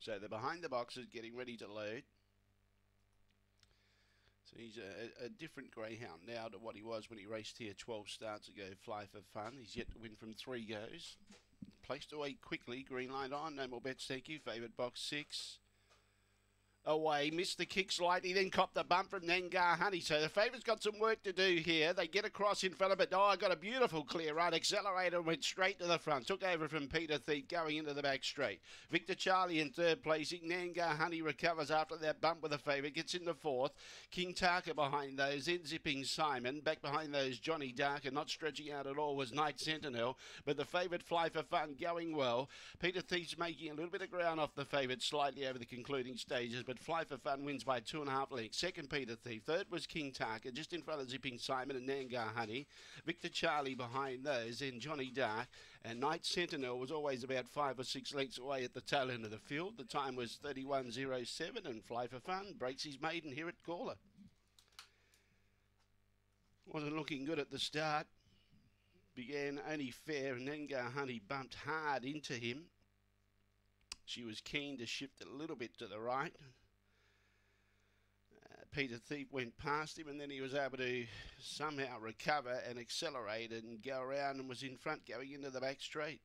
So they're behind the boxes getting ready to load. So he's a, a, different greyhound now to what he was when he raced here 12 starts ago. Fly for fun. He's yet to win from three goes. Placed away quickly. Green light on. No more bets. Thank you. Favourite box six away, missed the kick slightly, then copped the bump from Nengar Honey. So the favourite's got some work to do here. They get across in front of it. Oh, got a beautiful clear run. Accelerator went straight to the front. Took over from Peter Thief going into the back straight. Victor Charlie in third place. Nengar Honey recovers after that bump with the favourite. Gets into fourth. King Tarka behind those. In zipping Simon. Back behind those Johnny Darker. Not stretching out at all was Night Sentinel. But the favourite Fly for Fun going well. Peter Thief's making a little bit of ground off the favourite slightly over the concluding stages but Fly for Fun wins by two and a half lengths. Second, Peter Thief. Third was King Tarka, just in front of Zipping Simon and Nangar Honey. Victor Charlie behind those, then Johnny Dark. And Night Sentinel was always about five or six lengths away at the tail end of the field. The time was 31.07, and Fly for Fun breaks his maiden here at Gawler. Wasn't looking good at the start. Began only fair, and Nengar Honey bumped hard into him. She was keen to shift a little bit to the right. Peter Thief went past him, and then he was able to somehow recover and accelerate and go around and was in front going into the back straight.